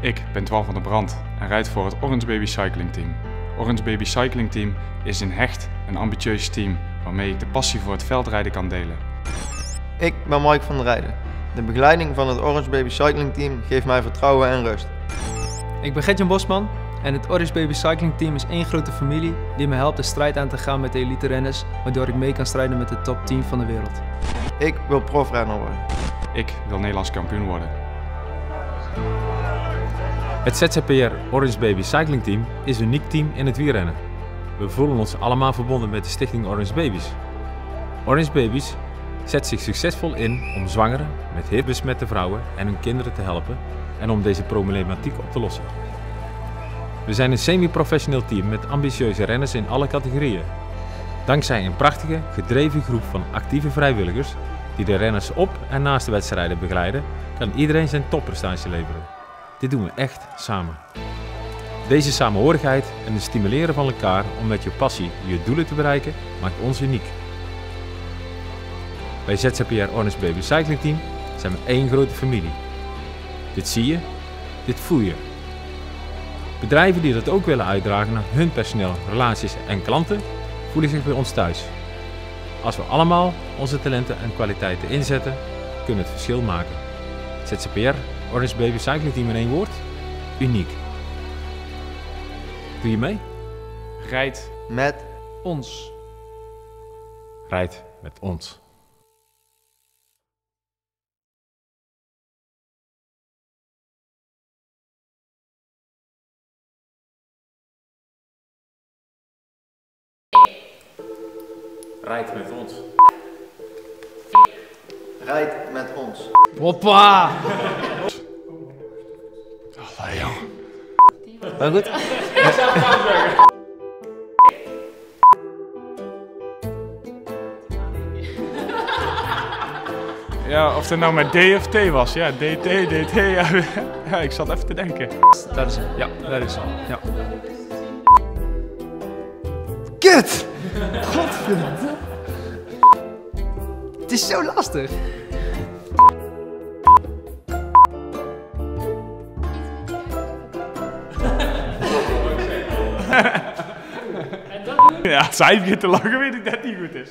Ik ben Twan van der Brand en rijd voor het Orange Baby Cycling Team. Orange Baby Cycling Team is een hecht en ambitieus team waarmee ik de passie voor het veldrijden kan delen. Ik ben Mike van der Rijden. De begeleiding van het Orange Baby Cycling Team geeft mij vertrouwen en rust. Ik ben Gertjan Bosman en het Orange Baby Cycling Team is één grote familie die me helpt de strijd aan te gaan met de elite renners, waardoor ik mee kan strijden met de top 10 van de wereld. Ik wil profrenner worden. Ik wil Nederlands kampioen worden. Het ZZPR Orange Baby Cycling Team is een uniek team in het wielrennen. We voelen ons allemaal verbonden met de stichting Orange Babies. Orange Babies zet zich succesvol in om zwangeren met HIV-besmette vrouwen en hun kinderen te helpen en om deze problematiek op te lossen. We zijn een semi-professioneel team met ambitieuze renners in alle categorieën. Dankzij een prachtige, gedreven groep van actieve vrijwilligers die de renners op en naast de wedstrijden begeleiden, kan iedereen zijn topprestatie leveren. Dit doen we echt samen. Deze samenhorigheid en het stimuleren van elkaar om met je passie je doelen te bereiken maakt ons uniek. Bij ZZPR Orange Baby Cycling Team zijn we één grote familie. Dit zie je, dit voel je. Bedrijven die dat ook willen uitdragen naar hun personeel, relaties en klanten voelen zich bij ons thuis. Als we allemaal onze talenten en kwaliteiten inzetten, kunnen we het verschil maken. ZZPR Orange Baby Cycling Team in één woord? Uniek. Doe je mee? Rijd Met Ons. Rijd met ons. Rijd met ons. Rijd met ons. Hoppa! Maar goed, Ja, of het nou met D of T was. Ja, DT, DT. Ja, ja ik zat even te denken. Dat is hem. Ja, dat is hem. Ja. kut! Het is zo lastig. Ja, als hij begint te lachen, weet ik dat het niet goed is.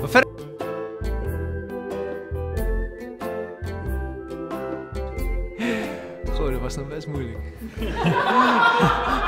Maar verder... Goh, dat was nog best moeilijk.